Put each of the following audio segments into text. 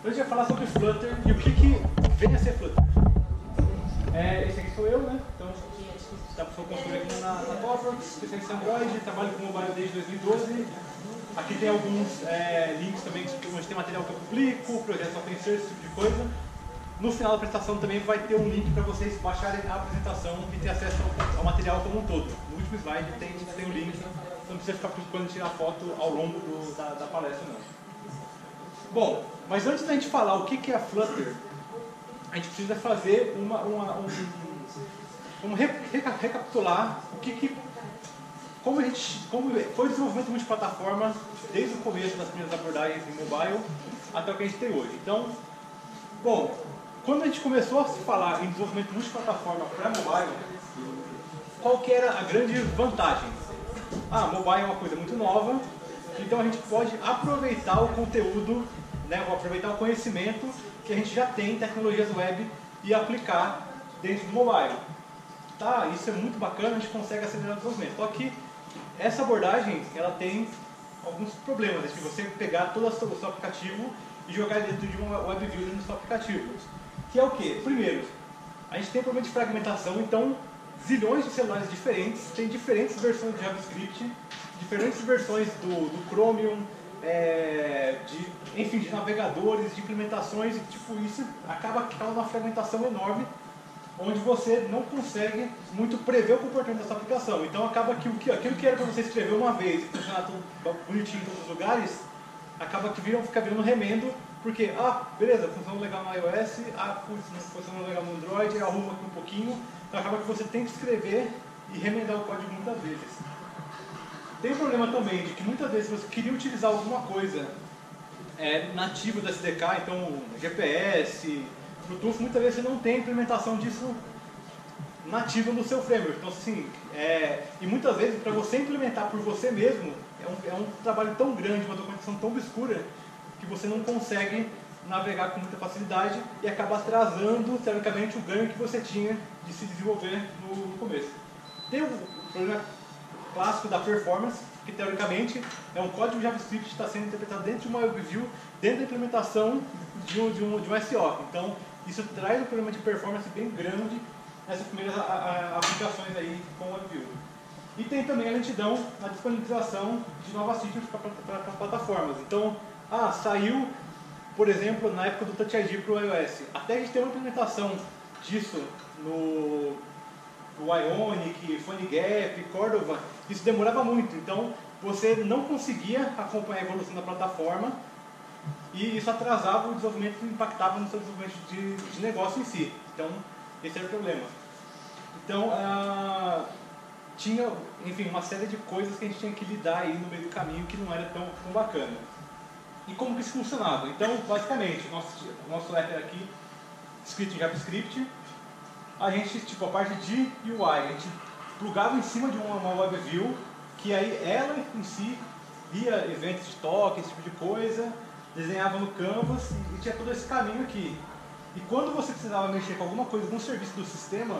Então a gente vai falar sobre Flutter e o que, que vem a ser Flutter. É, esse aqui sou eu, né? Então, da pessoa construir aqui na, na Topper, especialista em Android, trabalho com mobile desde 2012. Aqui tem alguns é, links também, onde tem material que eu publico, projetos open source, esse tipo de coisa. No final da apresentação também vai ter um link para vocês baixarem a apresentação e ter acesso ao, material como um todo. No último slide tem, tem o link, não precisa ficar preocupando em tirar foto ao longo do, da, da, palestra não. Bom, mas antes da gente falar o que, é a Flutter, a gente precisa fazer uma, uma um, Vamos recapitular o que, que como, a gente, como foi o desenvolvimento multiplataforma desde o começo das primeiras abordagens em mobile até o que a gente tem hoje. Então, bom, quando a gente começou a se falar em desenvolvimento multiplataforma para mobile, qual que era a grande vantagem? Ah, mobile é uma coisa muito nova, então a gente pode aproveitar o conteúdo, né, aproveitar o conhecimento que a gente já tem em tecnologias web e aplicar dentro do mobile tá, isso é muito bacana, a gente consegue acelerar o desenvolvimento. Só que essa abordagem, ela tem alguns problemas, de você pegar todo o seu aplicativo e jogar dentro de uma web view no seu aplicativo. Que é o que? Primeiro, a gente tem problema de fragmentação, então zilhões de celulares diferentes, tem diferentes versões de JavaScript, diferentes versões do, do Chromium, é, de, enfim, de navegadores, de implementações, e tipo, isso acaba causando uma fragmentação enorme onde você não consegue muito prever o comportamento dessa aplicação. Então acaba que, o que aquilo que era para você escrever uma vez e funcionar tudo bonitinho em todos os lugares, acaba que viram, fica virando remendo, porque, ah, beleza, funcionou legal no iOS, ah, funcionou legal no Android, arruma aqui um pouquinho, então acaba que você tem que escrever e remendar o código muitas vezes. Tem o problema também de que muitas vezes você queria utilizar alguma coisa é, nativa do SDK, então GPS, Bluetooth, muitas vezes você não tem implementação disso nativa no seu framework. Então, assim, é, e muitas vezes, para você implementar por você mesmo, é um, é um trabalho tão grande, uma documentação tão obscura, que você não consegue navegar com muita facilidade e acaba atrasando, teoricamente, o ganho que você tinha de se desenvolver no, no começo. Tem o problema clássico da performance, que teoricamente é um código JavaScript que está sendo interpretado dentro de uma WebView, dentro da implementação de um, de um, de um SO. Então, isso traz um problema de performance bem grande nessas primeiras a, a, aplicações aí com WebView. E tem também a lentidão na disponibilização de novas features para plataformas. Então, ah, saiu, por exemplo, na época do Touch ID para o iOS. Até a gente ter uma implementação disso no, no Ionic, PhoneGap, Cordova, isso demorava muito. Então, você não conseguia acompanhar a evolução da plataforma e isso atrasava o desenvolvimento impactava no seu desenvolvimento de, de negócio em si. Então, esse era o problema. Então, ah, tinha, enfim, uma série de coisas que a gente tinha que lidar aí no meio do caminho que não era tão, tão bacana. E como que isso funcionava? Então, basicamente, nosso, nosso app era aqui, escrito em JavaScript, a gente, tipo, a parte de UI, a gente plugava em cima de uma, uma web view, que aí ela em si via eventos de toque, esse tipo de coisa, desenhava no Canvas e, e tinha todo esse caminho aqui. E quando você precisava mexer com alguma coisa, algum serviço do sistema,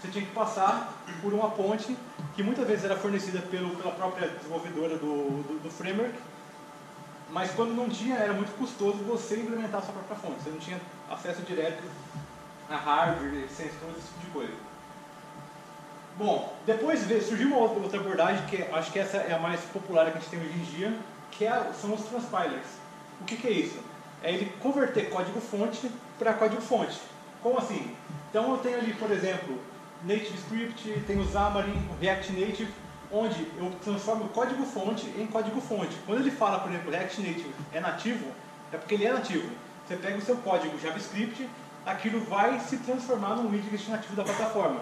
você tinha que passar por uma ponte que muitas vezes era fornecida pelo, pela própria desenvolvedora do, do, do, framework, mas quando não tinha, era muito custoso você implementar a sua própria fonte. Você não tinha acesso direto a hardware, sensores, esse tipo de coisa. Bom, depois surgiu uma outra abordagem, que acho que essa é a mais popular que a gente tem hoje em dia, que é, são os transpilers. O que, é isso? É ele converter código-fonte para código-fonte. Como assim? Então eu tenho ali, por exemplo, Native Script, tem o Xamarin, React Native, onde eu transformo o código-fonte em código-fonte. Quando ele fala, por exemplo, React Native é nativo, é porque ele é nativo. Você pega o seu código JavaScript, aquilo vai se transformar num widget nativo da plataforma.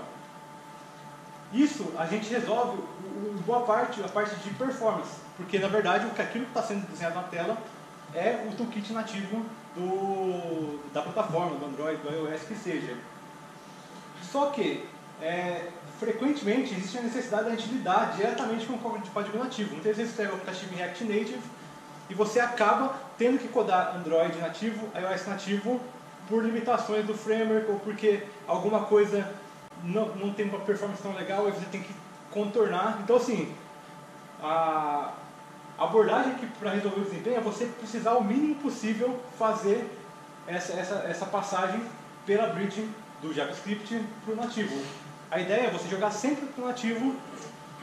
Isso a gente resolve em boa parte a parte de performance, porque na verdade aquilo que está sendo desenhado na tela é o toolkit nativo do, da plataforma, do Android, do iOS, que seja. Só que, é, frequentemente, existe a necessidade da gente lidar diretamente com o código nativo. Muitas vezes você pega o aplicativo em React Native e você acaba tendo que codar Android nativo, iOS nativo, por limitações do framework ou porque alguma coisa não, não tem uma performance tão legal e você tem que contornar. Então, assim, a, abordagem para resolver o desempenho é você precisar o mínimo possível fazer essa, essa, essa passagem pela bridge do JavaScript para o nativo. A ideia é você jogar sempre para o nativo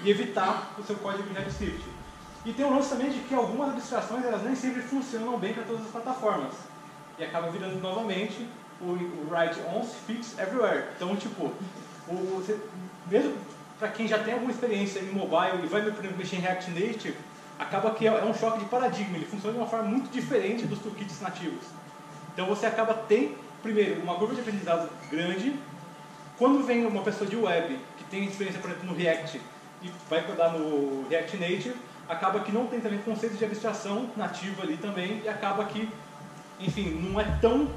e evitar o seu código em JavaScript. E tem um lance também de que algumas abstrações elas nem sempre funcionam bem para todas as plataformas. Acaba virando novamente o, o write once, fix everywhere. Então, tipo, o, você, mesmo para quem já tem alguma experiência em mobile e vai mexer em React Native, acaba que é, é um choque de paradigma. Ele funciona de uma forma muito diferente dos toolkits nativos. Então você acaba tem primeiro uma curva de aprendizado grande. Quando vem uma pessoa de web que tem experiência, por exemplo, no React e vai codar no React Native, acaba que não tem também conceito de abstração nativo ali também e acaba que, enfim, não é tão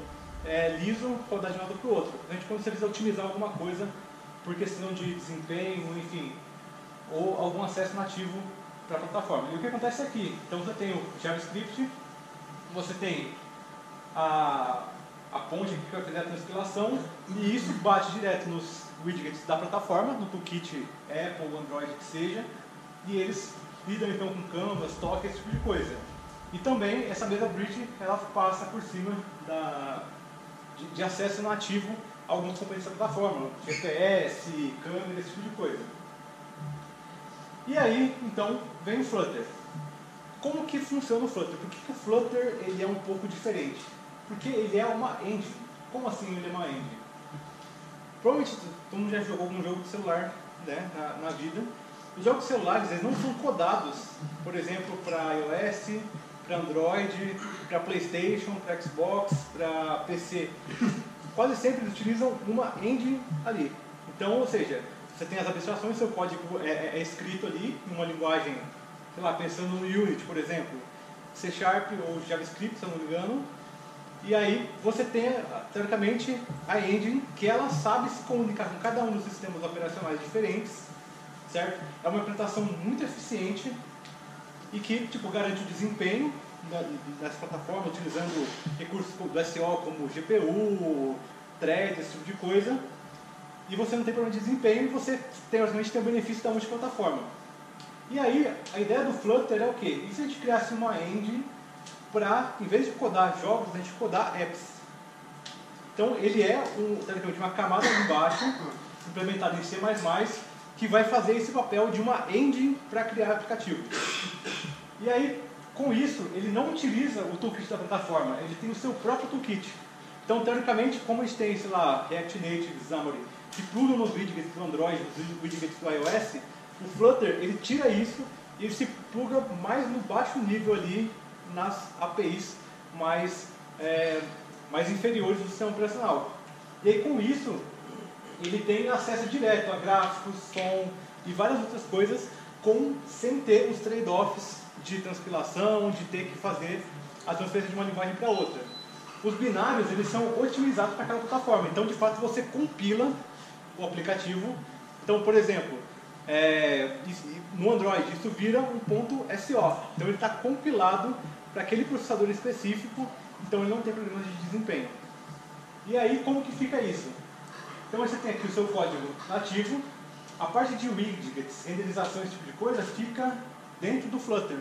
é, liso rodar de um lado para o outro. A gente quando precisa otimizar alguma coisa por questão de desempenho, enfim, ou algum acesso nativo para a plataforma. E o que acontece aqui? Então você tem o JavaScript, você tem a, a ponte que vai fazer a transpilação e isso bate direto nos widgets da plataforma, no toolkit Apple, Android, que seja, e eles lidam então com canvas, toque, esse tipo de coisa. E também essa mesma bridge ela passa por cima da, de, de acesso nativo a alguns componentes da plataforma, GPS, câmera, esse tipo de coisa. E aí, então, vem o Flutter. Como que funciona o Flutter? Por que, que o Flutter ele é um pouco diferente? Porque ele é uma engine. Como assim ele é uma engine? Provavelmente todo mundo já jogou algum jogo de celular né, na, na vida. Os jogos celulares eles não são codados, por exemplo, para iOS, para Android, para PlayStation, para Xbox, para PC. Quase sempre eles utilizam uma engine ali. Então, ou seja, você tem as abstrações, seu código é, é, é escrito ali em uma linguagem, sei lá, pensando no Unity, por exemplo, C Sharp ou JavaScript, se eu não me engano, e aí você tem, teoricamente, a engine que ela sabe se comunicar com cada um dos sistemas operacionais diferentes, certo? É uma implementação muito eficiente e que tipo, garante o desempenho dessa plataforma, utilizando recursos do SEO como GPU, thread, esse tipo de coisa. E você não tem problema de desempenho e você, teoricamente, tem o benefício da multiplataforma. E aí, a ideia do Flutter é o quê? E se a gente criasse uma engine para, em vez de codar jogos, a gente codar apps. Então ele é um, uma camada embaixo, implementada em C++, que vai fazer esse papel de uma engine para criar aplicativo. E aí, com isso, ele não utiliza o toolkit da plataforma, ele tem o seu próprio toolkit. Então, teoricamente, como a gente tem, sei lá, React Native, Xamarin, que plugam nos widgets do Android, nos widgets do iOS, o Flutter, ele tira isso e ele se pluga mais no baixo nível ali nas APIs mais, é, mais inferiores do sistema operacional. E aí com isso, ele tem acesso direto a gráficos, som e várias outras coisas com, sem ter os trade-offs de transpilação, de ter que fazer a transferência de uma linguagem para outra. Os binários eles são otimizados para aquela plataforma, então de fato você compila o aplicativo. Então, por exemplo, é, no Android isso vira um ponto SO, então ele está compilado para aquele processador específico, então ele não tem problemas de desempenho. E aí, como que fica isso? Então você tem aqui o seu código nativo, a parte de widgets, renderização, esse tipo de coisa, fica dentro do Flutter.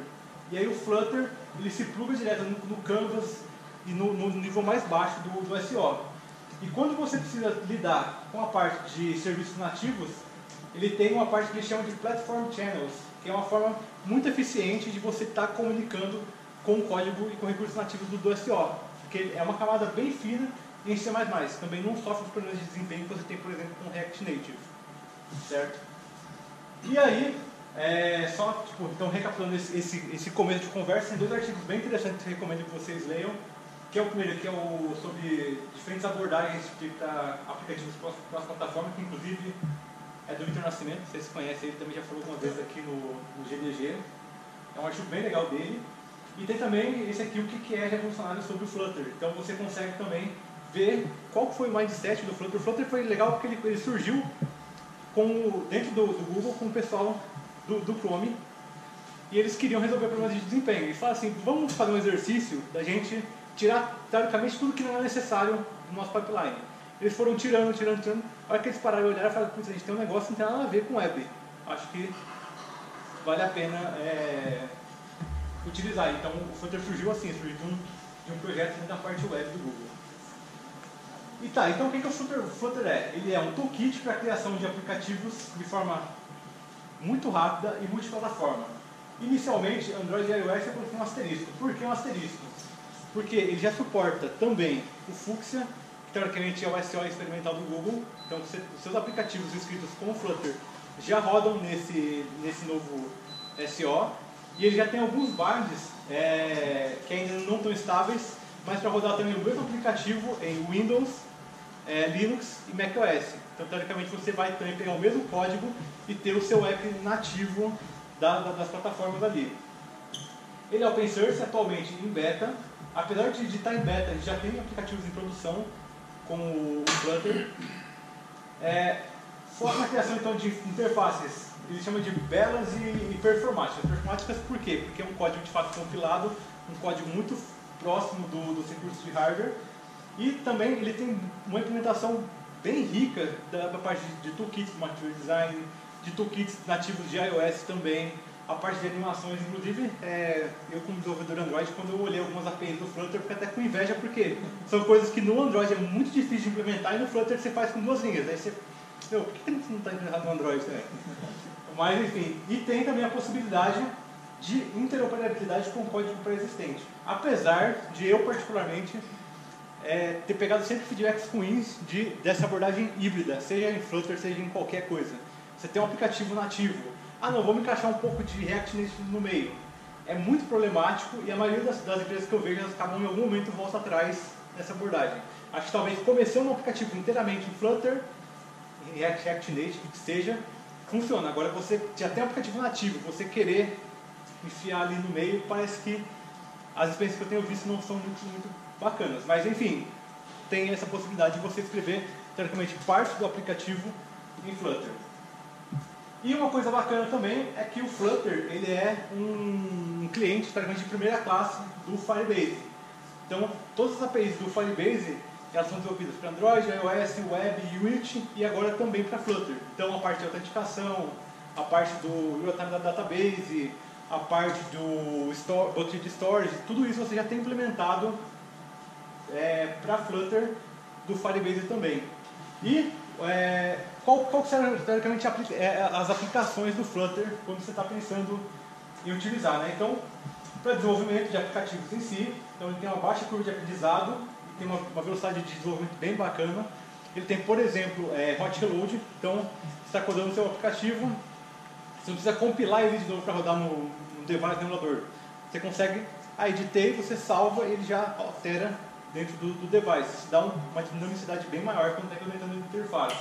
E aí o Flutter, ele se pluga direto no, no Canvas e no, no, nível mais baixo do, do SO. E quando você precisa lidar com a parte de serviços nativos, ele tem uma parte que eles chamam de Platform Channels, que é uma forma muito eficiente de você estar tá comunicando com o código e com recursos nativos do, do SO, porque é uma camada bem fina em C++, também não sofre os problemas de desempenho que você tem, por exemplo, com React Native, certo? E aí, é, só, tipo, então recapitulando esse, esse, esse começo de conversa, tem dois artigos bem interessantes que eu recomendo que vocês leiam, que é o primeiro, que é o sobre diferentes abordagens de tá, aplicativos plataformas, que inclusive é do Vitor Nascimento, vocês conhecem ele, também já falou algumas vezes aqui no, no GDG. É um artigo bem legal dele. E tem também esse aqui, o que é revolucionário sobre o Flutter. Então você consegue também ver qual foi o mindset do Flutter. O Flutter foi legal porque ele, ele surgiu com, dentro do, do, Google com o pessoal do, do Chrome e eles queriam resolver problemas de desempenho. Eles falaram assim, vamos fazer um exercício da gente tirar, teoricamente, tudo que não é necessário no nosso pipeline. Eles foram tirando, tirando, tirando. A hora que eles pararam e olharam, falaram, putz, a gente tem um negócio que não tem nada a ver com web. Acho que vale a pena é, utilizar. Então o Flutter surgiu assim, surgiu de um, de um projeto da parte web do Google. E tá, então o que, que o Flutter, Flutter é? Ele é um toolkit para a criação de aplicativos de forma muito rápida e multiplataforma. Inicialmente, Android e iOS eu coloquei um asterisco. Por que um asterisco? Porque ele já suporta também o Fuchsia, que teoricamente é o SEO experimental do Google. Então, seus aplicativos escritos com o Flutter já rodam nesse, nesse novo SEO. E ele já tem alguns bindings é, que ainda não estão estáveis, mas para rodar também o mesmo aplicativo em Windows, é, Linux e macOS. Então, teoricamente, você vai também pegar o mesmo código e ter o seu app nativo da, da, das plataformas ali. Ele é open source, atualmente em beta. Apesar de, estar em beta, a gente já tem aplicativos em produção, como o Flutter. É, foca na criação então, de interfaces, ele chama de belas e, e performáticas. Performáticas por quê? Porque é um código de fato compilado, um código muito próximo do, dos recursos de hardware. E também ele tem uma implementação bem rica da, da parte de, de toolkits de material design, de toolkits nativos de iOS também, a parte de animações. Inclusive, é, eu como desenvolvedor Android, quando eu olhei algumas APIs do Flutter, eu fiquei até com inveja, porque são coisas que no Android é muito difícil de implementar e no Flutter você faz com duas linhas. Aí você, meu, por que você não está implementado no Android também? Mas enfim, e tem também a possibilidade de interoperabilidade com código pré-existente. Apesar de eu, particularmente, é, ter pegado sempre feedbacks ruins de, dessa abordagem híbrida, seja em Flutter, seja em qualquer coisa. Você tem um aplicativo nativo. Ah, não, vamos encaixar um pouco de React Native no meio. É muito problemático e a maioria das, das empresas que eu vejo, elas acabam em algum momento volta atrás dessa abordagem. Acho que talvez começando um aplicativo inteiramente em Flutter, em React, React Native, que seja, funciona. Agora, você já tem um aplicativo nativo, você querer enfiar ali no meio, parece que as experiências que eu tenho visto não são muito, muito bacanas. Mas, enfim, tem essa possibilidade de você escrever, teoricamente, parte do aplicativo em Flutter. E uma coisa bacana também é que o Flutter ele é um cliente teoricamente de primeira classe do Firebase. Então, todas as APIs do Firebase elas são desenvolvidas para Android, iOS, Web, Unity e agora também para Flutter. Então a parte de autenticação, a parte do real-time database, a parte do store, de storage, tudo isso você já tem implementado é, para Flutter do Firebase também. E é, qual, qual serão teoricamente é, as aplicações do Flutter quando você está pensando em utilizar? Né? Então, para desenvolvimento de aplicativos em si, então ele tem uma baixa curva de aprendizado, tem uma, uma velocidade de desenvolvimento bem bacana. Ele tem, por exemplo, é, hot reload, então você está codando o seu aplicativo, você não precisa compilar ele de novo para rodar no, no device do emulador. Você consegue, ah, editei, você salva e ele já altera dentro do, do device. Isso dá um, uma dinamicidade bem maior quando está implementando interface.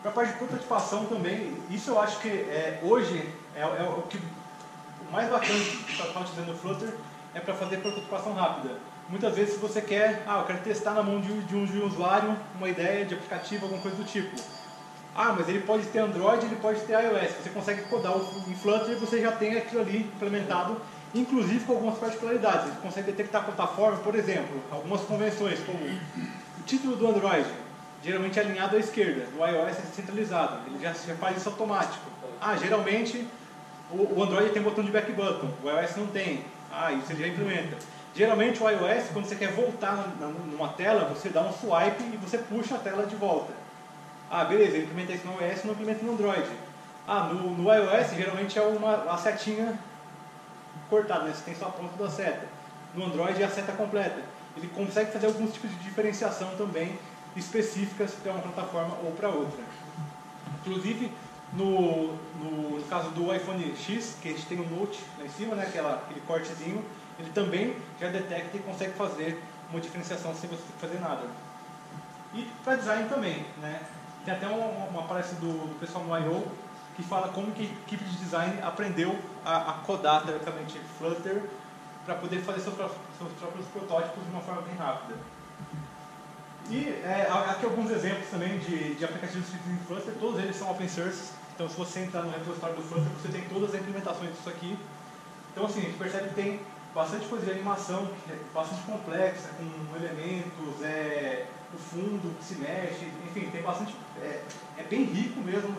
Para a parte de prototipação também, isso eu acho que é, hoje é, é, o que o mais bacana que está utilizando o Flutter é para fazer prototipação rápida. Muitas vezes, você quer, ah, eu quero testar na mão de, de um, de um usuário uma ideia de aplicativo, alguma coisa do tipo. Ah, mas ele pode ter Android, ele pode ter iOS. Você consegue codar em Flutter e você já tem aquilo ali implementado, inclusive com algumas particularidades. Ele consegue detectar a plataforma, por exemplo, algumas convenções, como o título do Android, geralmente é alinhado à esquerda, no iOS é centralizado, ele já, faz isso automático. Ah, geralmente o, o Android tem botão de back button, o iOS não tem. Ah, isso ele já implementa. Geralmente o iOS, quando você quer voltar numa tela, você dá um swipe e você puxa a tela de volta. Ah, beleza, eu implementei isso no iOS, não implemento no Android. Ah, no, no iOS geralmente é uma a setinha cortada, né? você tem só a ponta da seta. No Android é a seta completa. Ele consegue fazer alguns tipos de diferenciação também específicas para uma plataforma ou para outra. Inclusive, no, no, no, caso do iPhone X, que a gente tem o Note lá em cima, né, aquela, aquele cortezinho, ele também já detecta e consegue fazer uma diferenciação sem você fazer nada. E para design também, né? Tem até uma, uma palestra do, do pessoal no I.O. que fala como que a equipe de design aprendeu a, a codar teoricamente Flutter para poder fazer seus, seus próprios protótipos de uma forma bem rápida. E é, aqui alguns exemplos também de, de aplicativos escritos em Flutter, todos eles são open source, então se você entrar no repositório do Flutter, você tem todas as implementações disso aqui. Então assim, a gente percebe que tem bastante coisa de animação, é bastante complexa, com elementos, é, o fundo que se mexe, enfim, tem bastante. É, é bem rico mesmo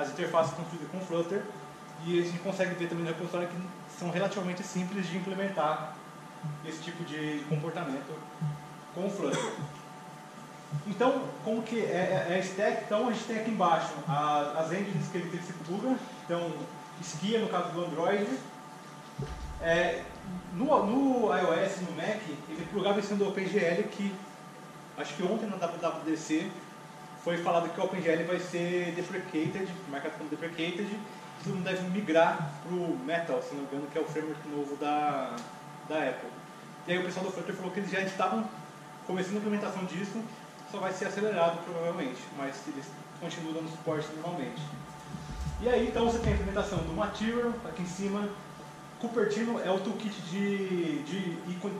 as interfaces construídas com Flutter e a gente consegue ver também no repositório que são relativamente simples de implementar esse tipo de comportamento com o Flutter. Então, como que é, é, é a stack? Então, a gente tem aqui embaixo a, as engines que ele, se pluga. Então, Skia no caso do Android. É, no, no, iOS, no Mac, ele plugava em cima do OpenGL que acho que ontem na WWDC foi falado que o OpenGL vai ser deprecated, marcado como deprecated, todo mundo deve migrar para o Metal, se não me engano, que é o framework novo da, da Apple. E aí o pessoal do Flutter falou que eles já estavam começando a implementação disso, só vai ser acelerado provavelmente, mas eles continuam dando suporte normalmente. E aí então você tem a implementação do Material aqui em cima. Cupertino é o toolkit de, de,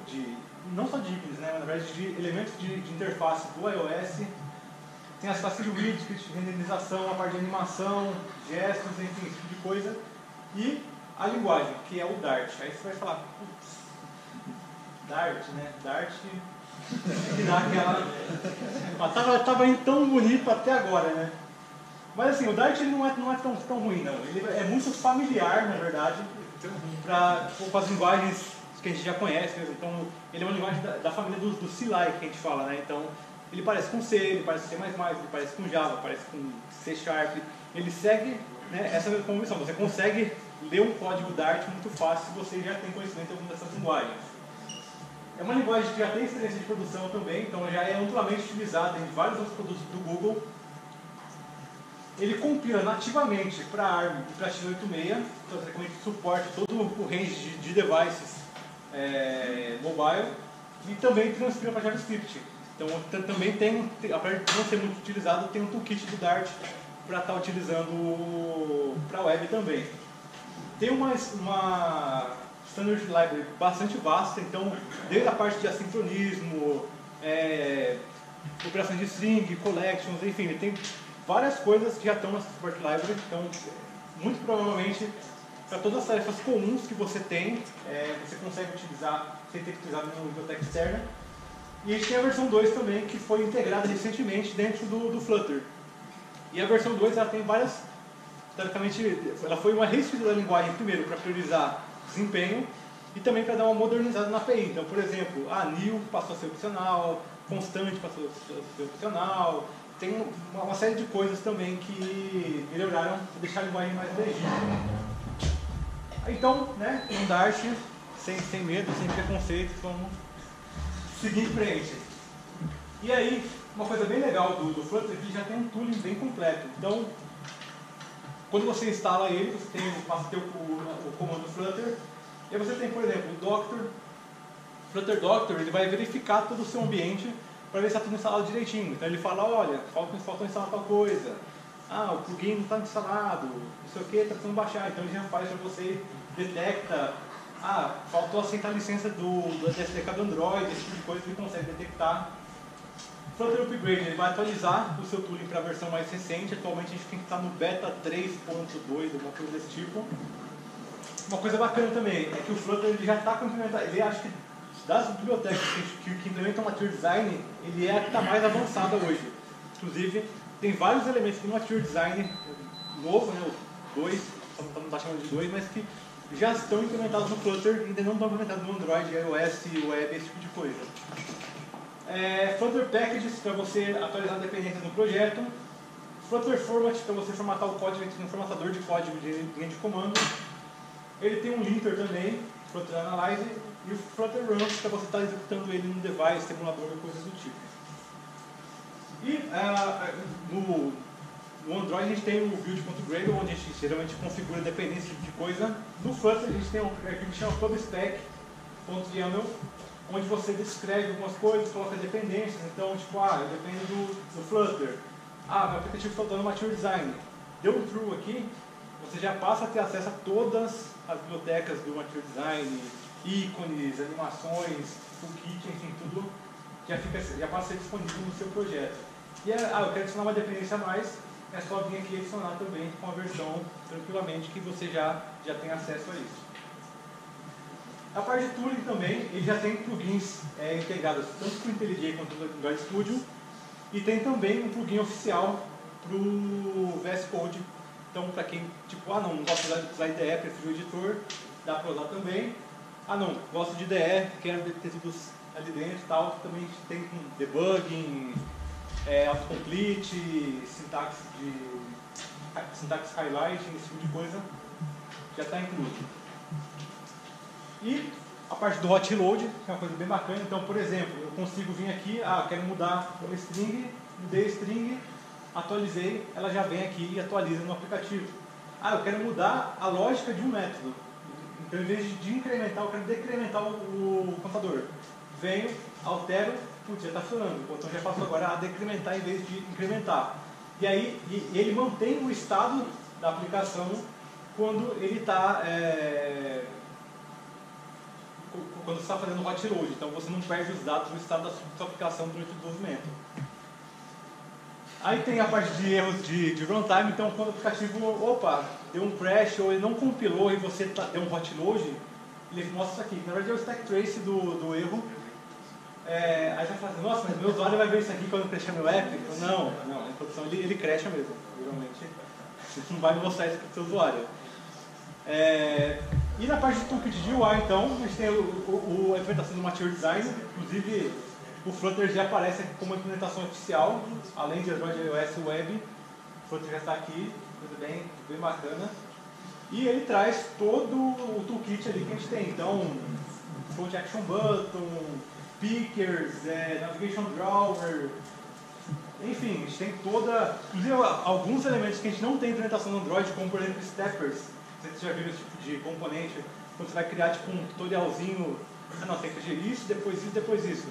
de não só de ícones, né, mas na verdade de elementos de, de interface do iOS. Tem as classes de renderização, a parte de animação, gestos, enfim, esse tipo de coisa. E a linguagem, que é o Dart. Aí você vai falar, putz, Dart, né? Dart que dá aquela. Mas tava, tava indo tão bonito até agora, né? Mas assim, o Dart ele não é, não é tão, tão ruim, não. Ele é muito familiar, na verdade, para com as linguagens que a gente já conhece. Né? Então, ele é uma linguagem da, da família do, do C-like que a gente fala, né? Então, ele parece com C, ele parece com C++, ele parece com Java, parece com C Sharp. Ele segue né, essa convenção. Você consegue ler um código Dart muito fácil se você já tem conhecimento de alguma dessas linguagens. É uma linguagem que já tem experiência de produção também, então já é amplamente utilizada em vários outros produtos do Google. Ele compila nativamente para ARM e para x86, então basicamente suporta todo o range de, de devices é, mobile e também transpila para JavaScript. Então também tem, apesar de não ser muito utilizado, tem um toolkit do Dart para estar tá utilizando para web também. Tem uma, uma standard library bastante vasta, então desde a parte de assincronismo, é, operações de string, collections, enfim, tem várias coisas que já estão na support library, então muito provavelmente para todas as tarefas comuns que você tem, é, você consegue utilizar sem ter que utilizar nenhuma biblioteca externa. E a gente tem a versão 2 também, que foi integrada recentemente dentro do, do Flutter. E a versão 2 ela tem várias, teoricamente, ela foi uma reescritura da linguagem, primeiro, para priorizar desempenho e também para dar uma modernizada na API. Então, por exemplo, a NIL passou a ser opcional, Constante passou a ser opcional, tem uma, uma série de coisas também que melhoraram para deixar a linguagem mais legível. Então, né, um Dart, sem, sem medo, sem preconceito, vamos seguir em frente. E aí, uma coisa bem legal do, do Flutter é que já tem um tooling bem completo. Então, quando você instala ele, você tem, passa o, o, comando Flutter, e você tem, por exemplo, o Doctor, Flutter Doctor, ele vai verificar todo o seu ambiente para ver se está tudo instalado direitinho. Então ele fala, olha, falta, falta instalar tal coisa, ah, o plugin não está instalado, não sei o que, está precisando baixar. Então ele já faz para você, detecta, ah, faltou aceitar a licença do, do SDK do Android, esse tipo de coisa ele consegue detectar Flutter Upgrade ele vai atualizar o seu tooling para a versão mais recente. Atualmente a gente tem que estar no beta 3.2, alguma coisa desse tipo. Uma coisa bacana também é que o Flutter ele já está com implementado. Ele acho que das bibliotecas que, que, implementam Material Design, ele é a que está mais avançada hoje. Inclusive, tem vários elementos do Material Design novo, né, o 2, não está chamando de 2, mas que já estão implementados no Flutter, ainda não estão implementados no Android, iOS, web, esse tipo de coisa. É, Flutter Packages para você atualizar dependências no projeto. Flutter Format para você formatar o código no formatador de código de linha de comando. Ele tem um linter também, Flutter Analyze, e o Flutter Runs para você estar tá executando ele no device, emulador ou coisas do tipo. E uh, no, no Android a gente tem o build.gradle, onde a gente geralmente configura dependência de coisa. No Flutter a gente tem um arquivo que chama pubspec.yaml, onde você descreve algumas coisas, coloca dependências. Então, tipo, ah, eu dependo do, do Flutter. Ah, meu aplicativo está dando Mature Design. Deu um true aqui, você já passa a ter acesso a todas as bibliotecas do Mature Design, ícones, animações, toolkit, enfim, tudo já, fica, já passa a ser disponível no seu projeto. E, ah, eu quero adicionar uma dependência a mais, é só vir aqui adicionar também com a versão tranquilamente que você já, já tem acesso a isso. A parte de tooling também, ele já tem plugins é, integrados tanto para o IntelliJ quanto para o Android Studio e tem também um plugin oficial para o VS Code. Então, para quem, tipo, ah não, não gosto de usar IDE, prefiro o editor, dá para usar também. Ah não, gosto de IDE, quero ter tudo ali dentro e tal, também tem debugging, é, autocomplete, sintaxe de sintaxe highlighting, esse tipo de coisa, já está incluso. E a parte do hot load, que é uma coisa bem bacana. Então, por exemplo, eu consigo vir aqui, ah, quero mudar uma string, mudei a string, atualizei, ela já vem aqui e atualiza no aplicativo. Ah, eu quero mudar a lógica de um método. Então, em vez de incrementar, eu quero decrementar o, o contador. Venho, altero, putz, já está funcionando. O botão já passou agora a decrementar em vez de incrementar. E aí, e, ele mantém o estado da aplicação quando ele está... É, quando está fazendo hot load, então você não perde os dados do estado da sua aplicação durante o desenvolvimento. Aí tem a parte de erros de, de runtime, então quando o aplicativo, opa, deu um crash ou ele não compilou e você tá, deu um hot load, ele mostra isso aqui. Na verdade é o stack trace do, do erro. É, aí você fala assim, nossa, mas meu usuário vai ver isso aqui quando crashar meu app? Não, não, em produção ele, ele crasha mesmo, geralmente. Você não vai mostrar isso para o seu usuário. É, e na parte de toolkit de UI, então, a gente tem o, o, a implementação do Material Design, inclusive o Flutter já aparece como implementação oficial, além de Android iOS Web, o Flutter já está aqui, tudo bem, bem bacana. E ele traz todo o toolkit ali que a gente tem, então, Front Action Button, Pickers, é, Navigation Drawer, enfim, a gente tem toda, inclusive alguns elementos que a gente não tem implementação no Android, como por exemplo Steppers, você já viu esse tipo de componente, quando você vai criar tipo um tutorialzinho, ah não, tem que fazer isso, depois isso, depois isso.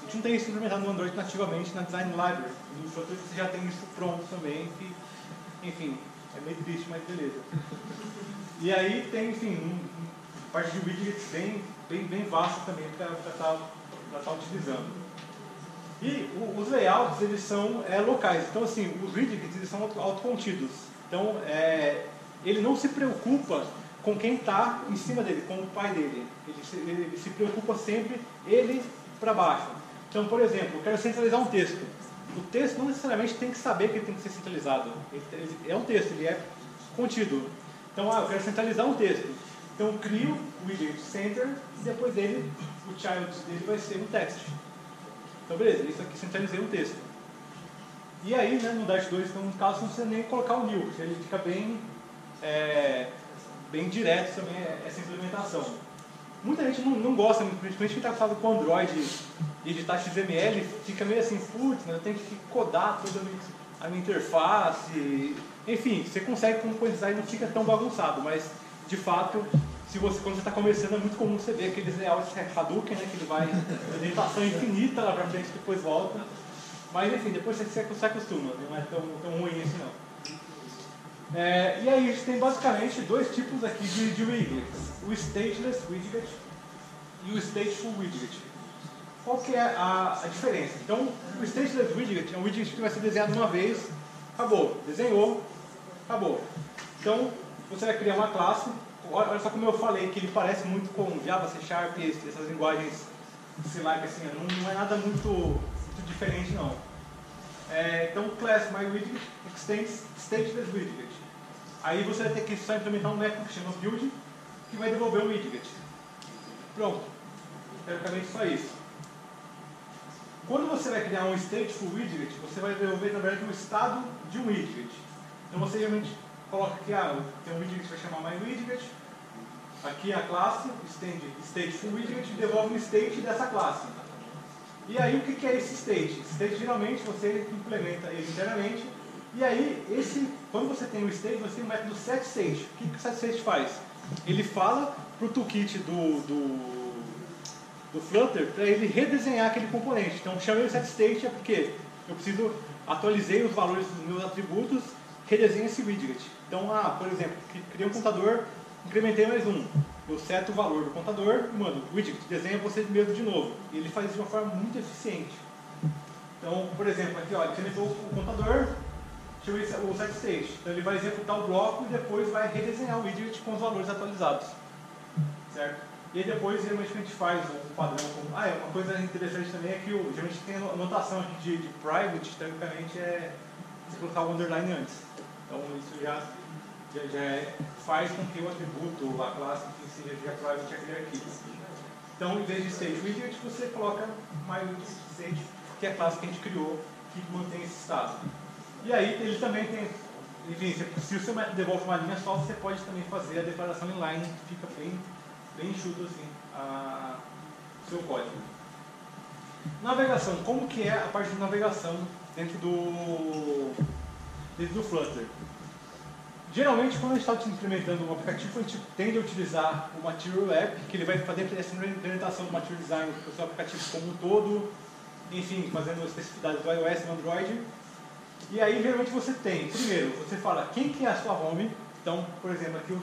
A gente não tem isso implementado no Android nativamente na Design Library. No Flutter você já tem isso pronto também, que, enfim, é meio triste, mas beleza. E aí tem, enfim, um, parte de widgets bem, bem, bem vasta também para estar tá, tá utilizando. E o, os layouts, eles são é, locais. Então, assim, os widgets, eles são autocontidos. Então, é, ele não se preocupa com quem está em cima dele, com o pai dele. Ele se, ele se preocupa sempre ele para baixo. Então, por exemplo, eu quero centralizar um texto. O texto não necessariamente tem que saber que ele tem que ser centralizado. Ele, ele é um texto, ele é contido. Então, ah, eu quero centralizar um texto. Então, eu crio o widget center e depois dele, o child dele vai ser um text. Então, beleza, isso aqui centralizei um texto. E aí, né, no Dash 2, então, no caso, não precisa nem colocar o new, ele fica bem é, bem direto também essa implementação. Muita gente não, não gosta, principalmente quem está falando com Android e editar XML, fica meio assim, putz, né, eu tenho que codar toda a minha interface. Enfim, você consegue com o design não fica tão bagunçado, mas de fato, se você, quando você está começando, é muito comum você ver aqueles layouts Hadouken, né, que ele vai orientação infinita lá para frente e depois volta. Mas enfim, depois você se acostuma, não é tão, tão ruim assim não. É, e aí a gente tem basicamente dois tipos aqui de, de widgets. O stateless widget e o stateful widget. Qual que é a, a diferença? Então, o stateless widget é um widget que vai ser desenhado uma vez, acabou. Desenhou, acabou. Então, você vai criar uma classe. Olha só como eu falei, que ele parece muito com Java, C Sharp, essas linguagens C-like, assim, não, não é nada muito, muito diferente não. É, então, class myWidget extends stateless widget. Aí você vai ter que só implementar um método que chama build, que vai devolver um widget. Pronto. Teoricamente só isso. Quando você vai criar um stateful widget, você vai devolver, na verdade, o estado de um widget. Então você realmente coloca aqui, ah, tem um widget que vai chamar myWidget, aqui a classe, extend stateful widget, devolve um state dessa classe. E aí o que é esse state? State geralmente você implementa ele internamente e aí, esse, quando você tem o state, você tem o método setState. O que, que o setState faz? Ele fala para o toolkit do, do, do Flutter para ele redesenhar aquele componente. Então, chamei o setState é porque eu preciso, atualizei os valores dos meus atributos, redesenha esse widget. Então, ah, por exemplo, criei um contador, incrementei mais um. Eu seto o valor do contador e mando, widget, desenha você mesmo de novo. E ele faz isso de uma forma muito eficiente. Então, por exemplo, aqui, ó, incrementou o contador, o set state. Então ele vai executar o bloco e depois vai redesenhar o widget com os valores atualizados. Certo? E aí depois geralmente a gente faz um padrão. Com... Ah, é, uma coisa interessante também é que o, geralmente tem a notação de, de private, teoricamente é você colocar o underline antes. Então isso já, já, já é, faz com que o atributo, a classe que seja private arquivo. Então, em vez de state widget, você coloca widget state, que é a classe que a gente criou, que mantém esse estado. E aí ele também tem, enfim, se o seu devolve uma linha só, você pode também fazer a declaração inline, que fica bem, bem enxuto assim, o seu código. Navegação, como que é a parte de navegação dentro do, dentro do Flutter? Geralmente, quando a gente está implementando um aplicativo, a gente tende a utilizar o Material App, que ele vai fazer essa implementação do Material Design para o seu aplicativo como um todo, enfim, fazendo as especificidades do iOS e do Android. E aí, geralmente, você tem, primeiro, você fala quem que é a sua home. Então, por exemplo, aqui eu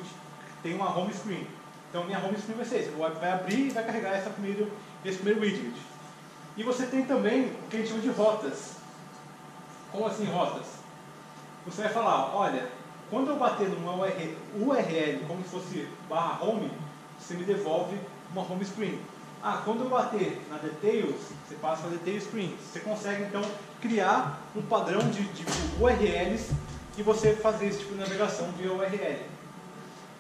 tenho uma home screen. Então, minha home screen vai ser esse. O app vai abrir e vai carregar essa esse primeiro widget. E você tem também o que a gente chama de rotas. Como assim rotas? Você vai falar, olha, quando eu bater numa URL como se fosse barra home, você me devolve uma home screen. Ah, quando eu bater na details, você passa a detail screen. Você consegue então criar um padrão de, de URLs e você fazer esse tipo de navegação via URL.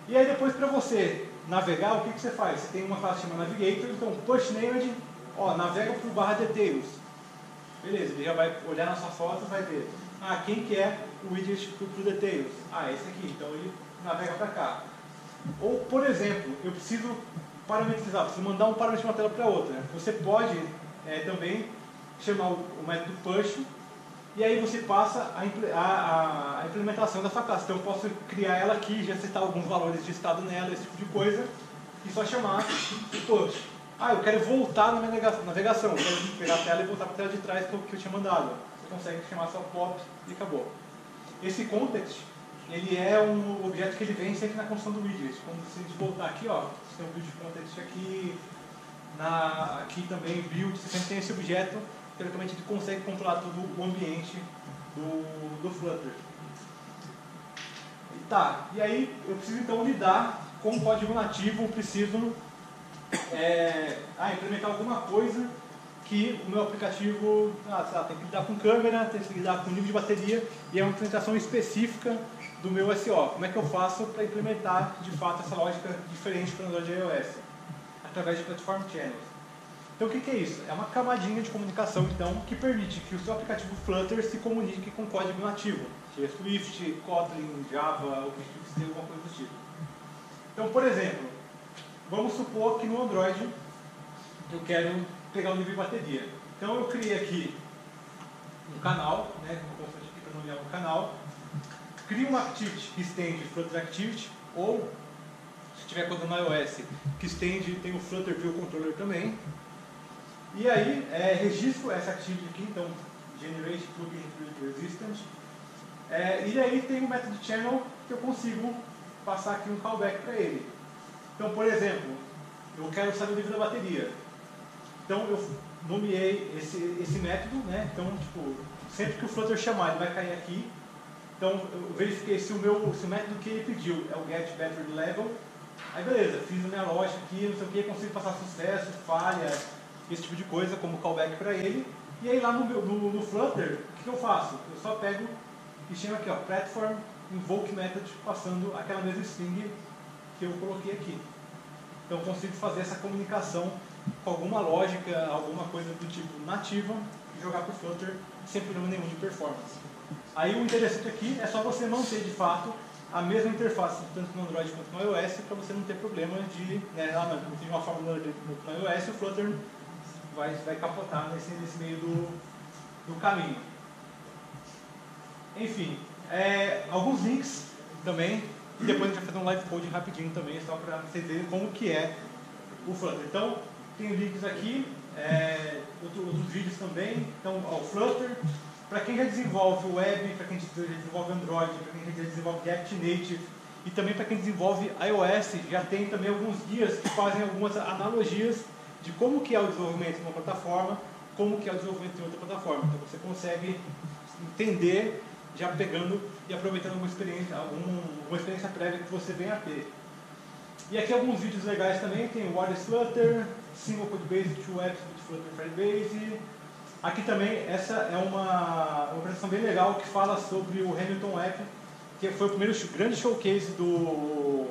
E aí depois para você navegar, o que, que você faz? Você tem uma classe chamada Navigator, então push named, ó, navega por barra details. Beleza, ele já vai olhar na sua foto e vai ver ah, quem que é o widget para o Details? Ah, esse aqui. Então ele navega para cá. Ou, por exemplo, eu preciso parametrizar, preciso mandar um parâmetro de uma tela para outra. Você pode é, também chamar o, o, método push e aí você passa a, a, a, implementação da sua classe. Então eu posso criar ela aqui, já setar alguns valores de estado nela, esse tipo de coisa, e só chamar push. Ah, eu quero voltar na navegação, eu quero pegar a tela e voltar para a tela de trás que eu, que eu tinha mandado você consegue chamar só pop e acabou. Esse context, ele é um objeto que ele vem sempre na construção do widget. Quando você voltar aqui, ó, você tem um build context aqui, na, aqui também build, você sempre tem esse objeto, teoricamente ele consegue controlar todo o ambiente do, do Flutter. Tá, e aí eu preciso então lidar com o código nativo, preciso é, ah, implementar alguma coisa que o meu aplicativo ah, lá, tem que lidar com câmera, tem que lidar com nível de bateria e é uma implementação específica do meu SEO. Como é que eu faço para implementar de fato essa lógica diferente para o Android e iOS? Através de Platform Channels. Então o que, que, é isso? É uma camadinha de comunicação então que permite que o seu aplicativo Flutter se comunique com código nativo, seja Swift, Kotlin, Java, Objective-C, alguma coisa do tipo. Então, por exemplo, vamos supor que no Android eu quero pegar o nível de bateria. Então eu criei aqui um canal, né, como aqui para nomear um canal, crio um activity que estende Flutter Activity, ou se tiver conta no iOS, que estende, tem o Flutter View Controller também. E aí é, registro essa activity aqui, então generate plugin resistant. É, e aí tem o método channel que eu consigo passar aqui um callback para ele. Então, por exemplo, eu quero saber o nível da bateria. Então eu nomeei esse, esse método, né? Então, tipo, sempre que o Flutter chamar, ele vai cair aqui. Então eu verifiquei se o, meu, se o método que ele pediu é o get level. Aí beleza, fiz a minha lógica aqui, não sei o que, consigo passar sucesso, falha, esse tipo de coisa como callback para ele. E aí lá no, no, no Flutter, o que, que eu faço? Eu só pego e chamo aqui, ó, platform invoke method, passando aquela mesma string que eu coloquei aqui. Então consigo fazer essa comunicação com alguma lógica, alguma coisa do tipo nativa e jogar para o Flutter sem problema nenhum de performance. Aí o interessante aqui é só você manter de fato a mesma interface, tanto no Android quanto no iOS, para você não ter problema de, né, ah, não, tem uma forma no, no iOS, o Flutter vai, vai capotar nesse, nesse meio do, do caminho. Enfim, é, alguns links também, e depois a gente vai fazer um live code rapidinho também, só para vocês verem como que é o Flutter. Então, tem links aqui, é, outro, outros vídeos também. Então, ó, o Flutter, para quem já desenvolve web, para quem já desenvolve Android, para quem já desenvolve React Native e também para quem desenvolve iOS, já tem também alguns guias que fazem algumas analogias de como que é o desenvolvimento de uma plataforma, como que é o desenvolvimento de outra plataforma. Então você consegue entender já pegando e aproveitando alguma experiência, algum, alguma experiência prévia que você venha a ter. E aqui alguns vídeos legais também, tem o What Flutter, Single Code Base, Two Apps with Flutter Firebase. Aqui também, essa é uma, uma apresentação bem legal que fala sobre o Hamilton App, que foi o primeiro grande showcase do,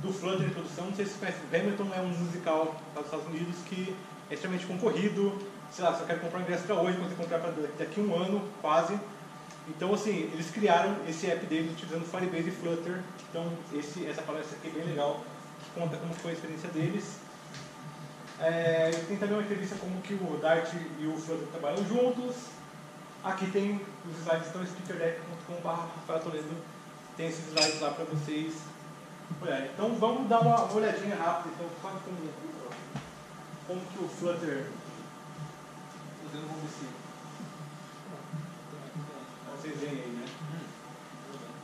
do Flutter em produção. Não sei se conhece, o Hamilton é um musical dos Estados Unidos que é extremamente concorrido, sei lá, se eu quero comprar um ingresso para hoje, você comprar para daqui a um ano, quase. Então, assim, eles criaram esse app deles utilizando Firebase e Flutter. Então, esse, essa palestra aqui é bem legal, que conta como foi a experiência deles. É, tem também uma entrevista como que o Dart e o Flutter trabalham juntos. Aqui tem os slides, então, speakerdeck.com.br Rafael Toledo. Tem esses slides lá para vocês olharem. Então, vamos dar uma, olhadinha rápida. Então, como, como que o Flutter... Vamos ver se vocês veem aí, né?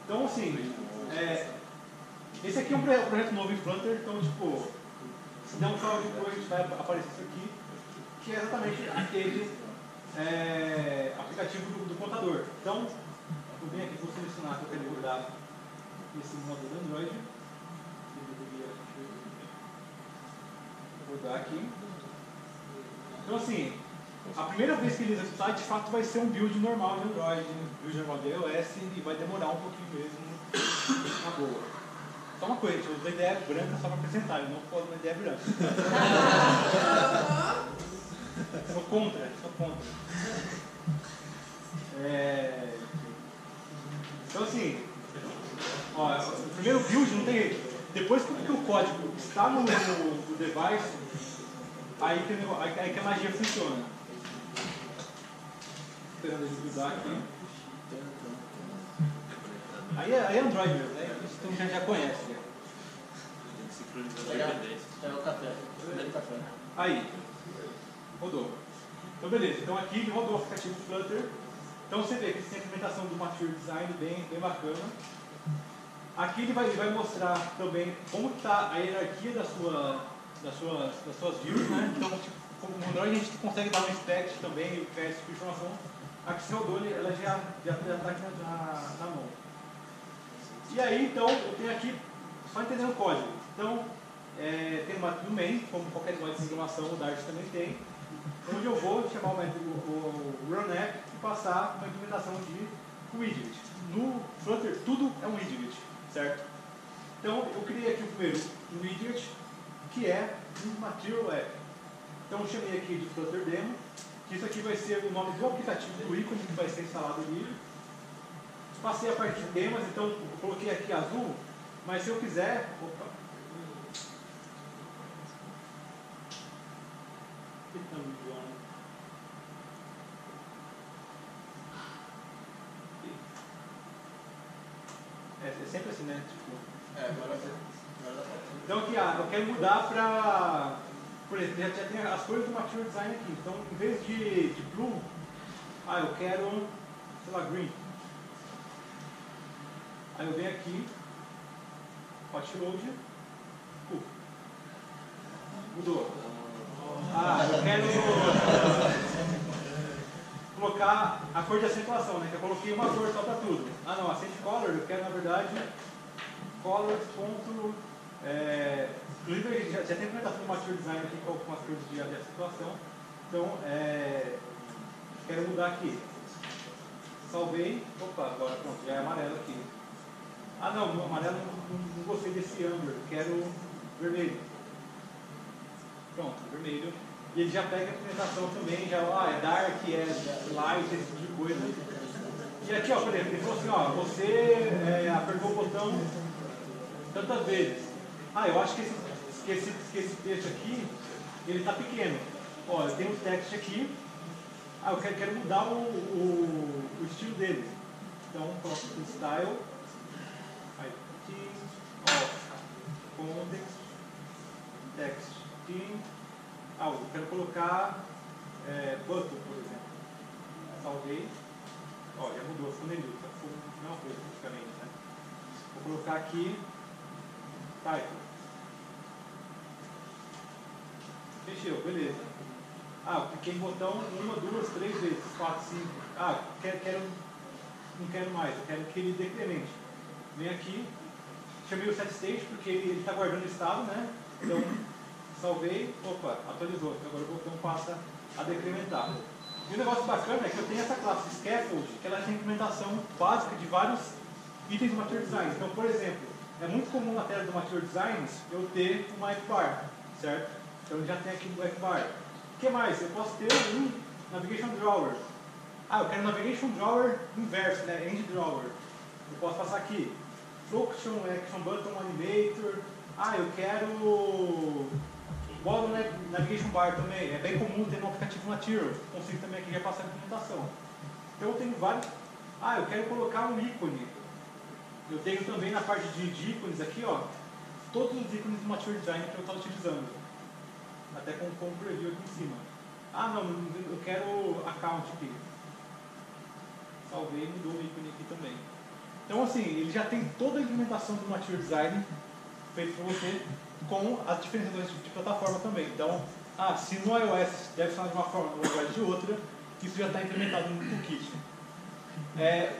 Então, assim, é, esse aqui é um projeto novo em Flutter, então, tipo, se der um salve depois, vai aparecer isso aqui, que é exatamente aquele é, aplicativo do, do, contador. Então, eu venho aqui, vou selecionar que eu quero rodar esse modo do Android. Vou rodar aqui. Então, assim, a primeira vez que ele executar, de fato, vai ser um build normal de Android, um build normal de iOS, e vai demorar um pouquinho mesmo, na boa. Só uma coisa, eu uso a ideia branca só para apresentar, eu não posso uma ideia branca. sou contra, sou contra. É... Então assim, ó, o primeiro build não tem. Depois que o código está no, no device, aí, aí, aí que a magia funciona esperando ele grudar aqui. Aí é, aí é Android mesmo, né? Isso então já, já conhece. O. Aí, rodou. Então beleza, então aqui ele rodou o aplicativo Flutter. Então você vê que tem a implementação do Mature Design bem, bem bacana. Aqui ele vai, ele vai mostrar também como está a hierarquia da sua, das, suas, das suas views, né? Então, tipo, como no Android a gente consegue dar um inspect também, o teste informação a que você ela já está aqui na, na, mão. E aí, então, eu tenho aqui, só entendendo o código. Então, é, tem uma no main, como qualquer linguagem de programação, o Dart também tem, onde eu vou chamar o, o, run app e passar uma implementação de widget. No Flutter, tudo é um widget, certo? Então, eu criei aqui o primeiro um widget, que é um material app. Então, eu chamei aqui de Flutter Demo, que isso aqui vai ser o nome do aplicativo do ícone que vai ser instalado ali. Passei a parte de temas, então coloquei aqui azul, mas se eu quiser. Opa! É, é sempre assim, né? Tipo, é, agora, então aqui, ah, eu quero mudar para por exemplo, já, tem as cores do Mature Design aqui. Então, em vez de, de blue, ah, eu quero, sei lá, green. Aí eu venho aqui, hot load, uh, mudou. Ah, eu quero colocar a cor de acentuação, né? Que eu coloquei uma cor só para tudo. Ah não, acent color, eu quero na verdade color ponto é, Inclusive, já, já tem implementação do Mature Design aqui com algumas coisas de, de situação. Então, é, quero mudar aqui. Salvei. Opa, agora pronto, já é amarelo aqui. Ah não, amarelo não, não, não gostei desse amber, quero vermelho. Pronto, vermelho. E ele já pega a implementação também, já, ah, é dark, é light, esse tipo de coisa. E aqui, ó, por exemplo, ele falou assim, ó, você é, apertou o botão tantas vezes. Ah, eu acho que esse que esse, que esse texto aqui, ele está pequeno. Ó, eu tenho um text aqui, ah, eu quero, quero mudar o, o, o, estilo dele. Então, coloco style, aqui, ó, context, text, team, ah, eu quero colocar é, button, por exemplo. Salvei, ó, já mudou, ficou negrito, não foi praticamente, né? Vou colocar aqui, title. Mexeu, beleza. Ah, cliquei em botão uma, duas, três vezes, quatro, cinco. Ah, quero, quero, não quero mais, eu quero que ele decremente. Vem aqui, chamei o set state porque ele está guardando o estado, né? Então, salvei, opa, atualizou. Agora o botão passa a decrementar. E o negócio bacana é que eu tenho essa classe scaffold, que ela tem implementação básica de vários itens do Mature Design. Então, por exemplo, é muito comum na tela do Mature Designs eu ter uma F-bar, certo? Então já tem aqui o F-bar. O que mais? Eu posso ter um Navigation Drawer. Ah, eu quero Navigation Drawer inverso, né? End Drawer. Eu posso passar aqui. Function, Action Button, Animator. Ah, eu quero Bottom Navigation Bar também. É bem comum ter um aplicativo nativo. Consigo também aqui já passar a implementação. Então eu tenho vários. Ah, eu quero colocar um ícone. Eu tenho também na parte de, de ícones aqui, ó, todos os ícones do Mature Design que eu estou utilizando. Até com, com um preview aqui em cima. Ah, não, eu quero account aqui. Salvei e mudou o ícone aqui também. Então, assim, ele já tem toda a implementação do Mature Design feito para você com as diferenciações de plataforma também. Então, ah, se no iOS deve funcionar de uma forma, no Android de outra, isso já está implementado no toolkit. É,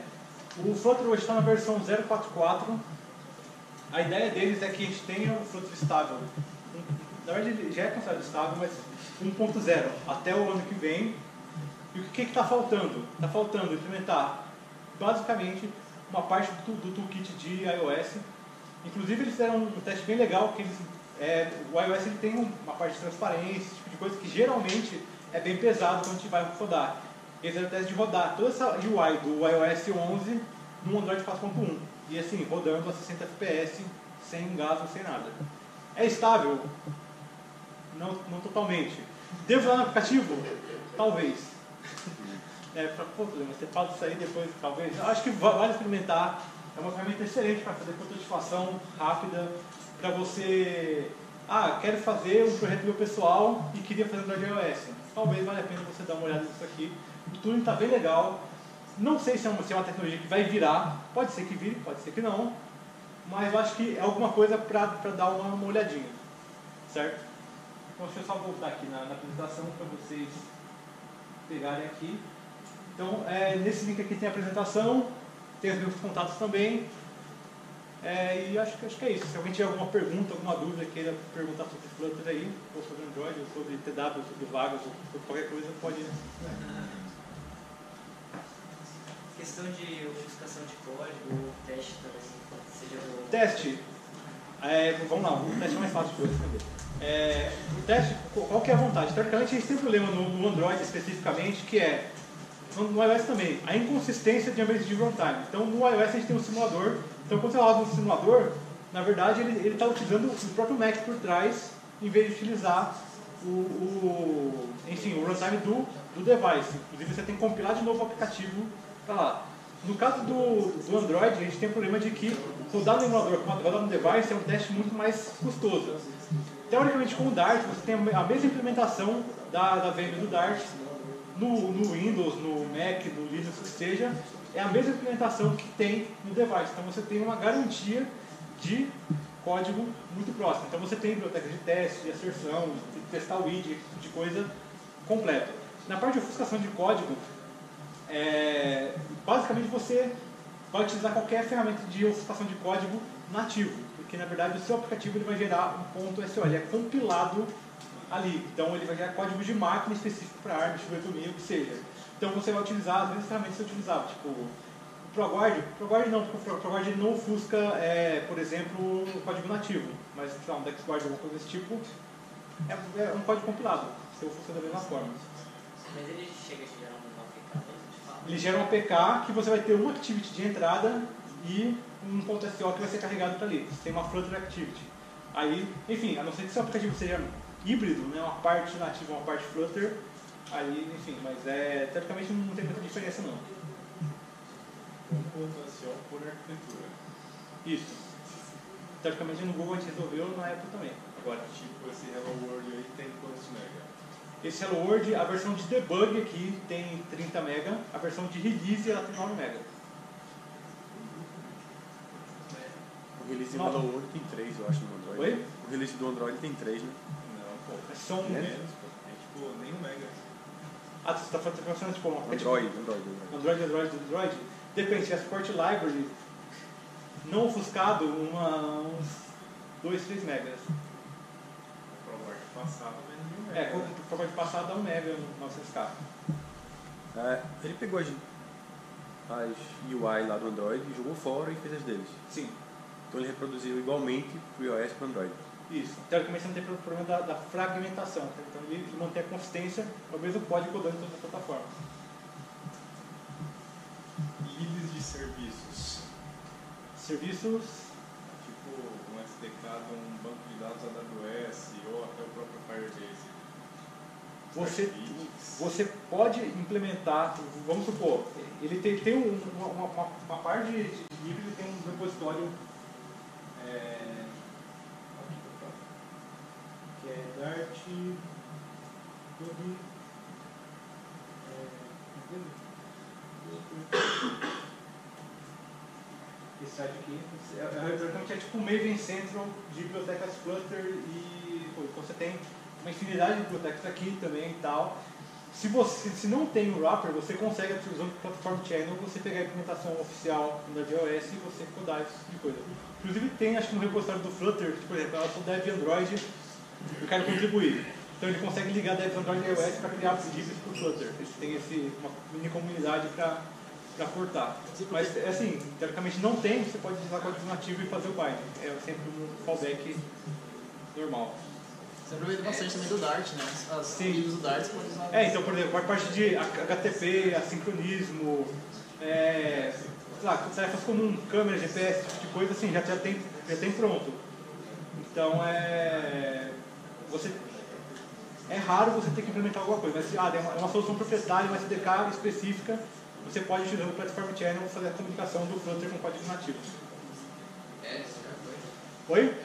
o Flutter hoje está na versão 0.4.4. A ideia deles é que a gente tenha o Flutter estável. Na verdade, ele já é considerado estável, mas 1.0 até o ano que vem. E o que está faltando? Está faltando implementar basicamente uma parte do, do toolkit de iOS. Inclusive eles fizeram um teste bem legal, que eles, é, o iOS ele tem uma parte de transparência, esse tipo de coisa que geralmente é bem pesado quando a gente vai rodar. Eles fizeram o teste de rodar toda essa UI do iOS 11 no Android 4.1. E assim, rodando a 60 FPS, sem engasgo, sem nada. É estável? Não, não totalmente. Devo usar no aplicativo? Talvez. É, para problema, você pode sair depois, talvez. Acho que vale experimentar. É uma ferramenta excelente para fazer prototipação rápida, para você. Ah, quero fazer um projeto meu pessoal e queria fazer no iOS. Talvez valha a pena você dar uma olhada nisso aqui. O tuning está bem legal. Não sei se é, uma, se é uma tecnologia que vai virar. Pode ser que vire, pode ser que não. Mas eu acho que é alguma coisa para dar uma, uma olhadinha. Certo? Então deixa eu só voltar aqui na, na apresentação para vocês pegarem aqui. Então, é, nesse link aqui tem a apresentação, tem os meus contatos também. É, e acho, acho que é isso. Se alguém tiver alguma pergunta, alguma dúvida, queira perguntar sobre Flutter aí, ou sobre Android, ou sobre TW, ou sobre vagas, ou sobre qualquer coisa, pode. Questão de ofuscação de código, teste também, seja o... Teste. É, vamos lá, o teste é mais fácil de responder. É, o teste, qual que é a vontade? Teoricamente, a gente tem um problema no, no Android especificamente, que é no iOS também, a inconsistência de ambiente de runtime. Então, no iOS a gente tem um simulador. Então, quando você roda um simulador, na verdade ele está utilizando o próprio Mac por trás, em vez de utilizar o, o enfim, o runtime do, do device. Inclusive, você tem que compilar de novo o aplicativo para lá. No caso do, do Android, a gente tem o problema de que rodar no emulador com rodar no device é um teste muito mais custoso. Teoricamente, com o Dart, você tem a mesma implementação da, da VM do Dart, no, no Windows, no Mac, no Linux, que seja, é a mesma implementação que tem no device. Então você tem uma garantia de código muito próximo. Então você tem biblioteca de teste, de asserção, de testar o ID, tipo de coisa completa. Na parte de ofuscação de código, é, basicamente você vai utilizar qualquer ferramenta de ofuscação de código nativo, porque na verdade o seu aplicativo ele vai gerar um ponto SO, ele é compilado ali. Então ele vai gerar código de máquina específico para ARM, chuvetomia, o que seja. Então você vai utilizar as mesmas ferramentas que você utilizava, tipo o ProGuard, ProGuard não, porque o ProGuard não ofusca, é, por exemplo, o código nativo, mas sei lá, um DexGuard ou alguma coisa desse tipo, é, é um código compilado, você ofusca da mesma forma. Mas ele chega a gerar um APK? Ele gera um APK que você vai ter uma activity de entrada e um ponto .so que vai ser carregado para ali. Você tem uma Flutter Activity. Aí, enfim, a não ser que seu aplicativo seja híbrido, né? uma parte nativa uma parte Flutter, aí, enfim, mas é, teoricamente não tem muita diferença não. SO por arquitetura. Isso. Teoricamente no Google a gente resolveu na Apple também. Agora. Tipo, esse Hello World aí tem quantos mega? Esse Hello World, a versão de debug aqui tem 30 mega, a versão de release ela tem 9 mega. O release do. Hello World tem 3, eu acho, no Android. Oi? O release do Android tem 3, né? Não, pô. São Menos, pô. Tem tipo nem um mega. Ah, você está falando tipo uma Android, Android, Android. Android, Android, Android, depende, se é suporte library, não ofuscado, uma, uns 2, 3 megas. O ProGuard passado menos de um mega. É, o suporte passado dá 1 mega no 900k. É, ele pegou as, as UI lá do Android jogou fora e fez as deles. Sim. Então ele reproduziu igualmente pro iOS e pro Android. Isso. Teoricamente você não tem pro- problema da, da fragmentação. tá? Então ele ele mantém a consistência, é o mesmo código rodando em todas as plataformas. Leads de serviços. Serviços. Tipo um SDK de um banco de dados AWS ou até o próprio Firebase. Você, você pode implementar, vamos supor, ele tem, tem um- uma, uma, uma, parte de livro, ele tem um repositório é, aqui que eu faço, que é Dart Hub, é, esse site aqui é, é, basicamente é tipo um Maven Central de bibliotecas Flutter e pô, então você tem uma infinidade de bibliotecas aqui também e tal. Se você se não tem o wrapper, você consegue, usando o Platform Channel, você pegar a implementação oficial da iOS e você codar esse tipo de coisa. Inclusive tem, acho que no repositório do Flutter, por exemplo, eu sou dev Android, eu quero contribuir. Então ele consegue ligar devs Android e iOS para criar livros para o Flutter. Eles têm esse, uma mini comunidade para para portar. Mas é assim, teoricamente não tem, você pode usar código nativo e fazer o bind. É sempre um fallback normal. Você aproveita bastante também do Dart, né? As Sim. do Dart você pode usar. É, então, por exemplo, a parte de HTTP, assincronismo, é, sei lá, tarefas como câmera, GPS, tipo de coisa, assim, já, já, tem, já tem pronto. Então, é, você, é raro você ter que implementar alguma coisa, mas se ah, é uma, é uma solução proprietária, uma SDK específica, você pode, utilizando o Platform Channel, fazer a comunicação do Flutter com código nativo. Oi?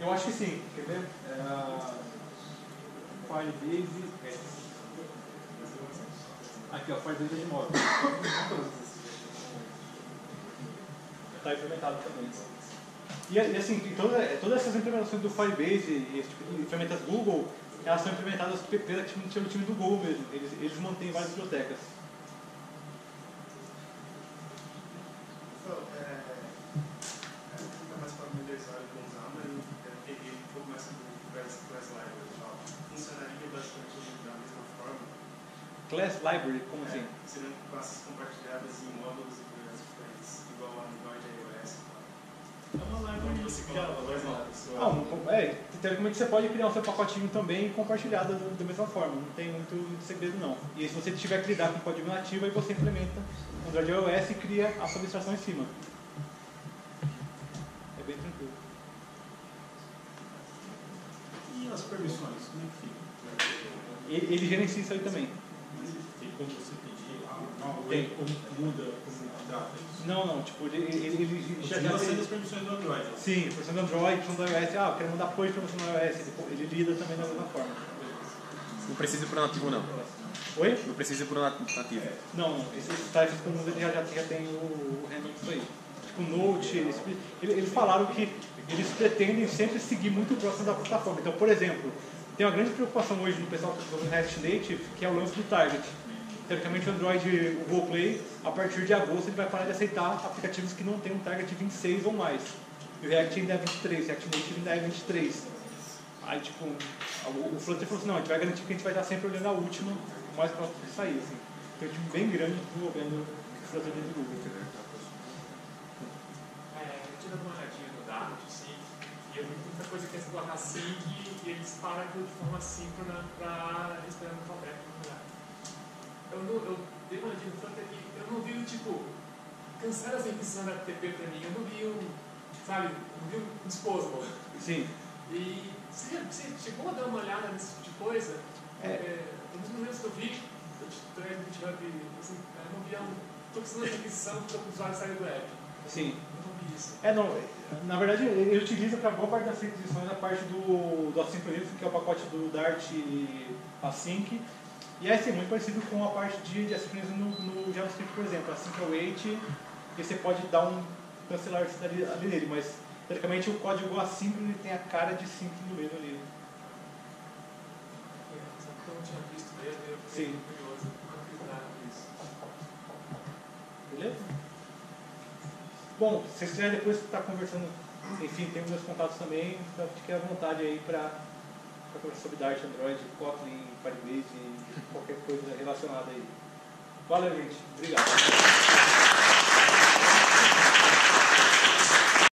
Eu acho que sim. Quer ver? É, Firebase S. Aqui, ó, Firebase é de móvel. Está implementado também. E, e assim, toda, todas essas implementações do Firebase e esse tipo de ferramentas Google, elas são implementadas pelo time do Google mesmo. Eles, eles mantêm várias bibliotecas. Então, é, é, é, um Class, Library tal. Funcionaria basicamente da mesma forma. Class Library, como assim? É, seriam classes compartilhadas em módulos e projetos diferentes, igual a Android e iOS e tal. É uma live Onde você coloca dois módulos. Não, é, teoricamente você pode criar o seu pacotinho também e compartilhar da, da mesma forma, não tem muito, muito segredo não. E se você tiver que lidar com código nativo, aí você implementa o Android iOS e cria a sua abstração em cima. É bem tranquilo. E as permissões, como é que fica? Ele, ele gerencia isso aí também. Tem como você pedir lá? Não, Tem. muda, como isso? Não, não, tipo, ele, Continua já sendo as permissões do Android. Sim, versão do Android, versão do iOS, ah, eu quero mandar push para versão do iOS, ele, ele lida também da mesma forma. Não precisa ir pro nativo, não. Oi? Não precisa ir pro nat- nativo. Não, não. Esses tarefas comuns ele já, já, já tem o, o handle disso aí. Tipo, Note, eles, ele- eles falaram que eles pretendem sempre seguir muito próximo da plataforma. Então, por exemplo, tem uma grande preocupação hoje no pessoal que está usando React Native, que é o lance do target. Teoricamente, o Android, o Google Play, a partir de agosto, ele vai parar de aceitar aplicativos que não têm um target 26 ou mais. E o React ainda é 23, o React Native ainda é 23. Aí, tipo, o, Flutter falou assim, não, a gente vai garantir que a gente vai estar sempre olhando a última, o mais próximo de sair, assim. Tem um time bem grande desenvolvendo o Flutter dentro do Google. É, eu tive uma olhadinha no Dart, assim, e eu vi muita coisa que é colocar sync e eles param aquilo de forma síncrona para esperando o callback no lugar. Eu, não, eu dei uma olhadinha no Flutter e eu não vi tipo, cancela essa requisição da FTP para mim, eu não vi um, sabe, eu não vi um disposable. Sim. E você, você chegou a dar uma olhada nesse tipo de coisa? É. É, um dos momentos que eu vi, eu trabalhei no GitHub, assim, eu não via um, estou precisando de requisição porque o usuário saiu do app. Sim. Eu não vi isso. É, não, na verdade ele utiliza para boa parte das requisições a parte do, do assincronismo, que é o pacote do Dart Async. E é assim, muito parecido com a parte de, de assincronismo no, no JavaScript, por exemplo. Async await, e você pode dar um cancelar ali, ali nele, mas teoricamente o código assíncrono ele tem a cara de síncrono mesmo ali. Só que eu não tinha visto mesmo, eu fiquei Sim. curioso, nunca fiz nada. Beleza? Bom, se vocês quiserem depois estar conversando, enfim, tem os meus contatos também, então fique à vontade aí para conversar sobre Dart, Android, Kotlin, Firebase qualquer coisa relacionada aí. Valeu, gente. Obrigado.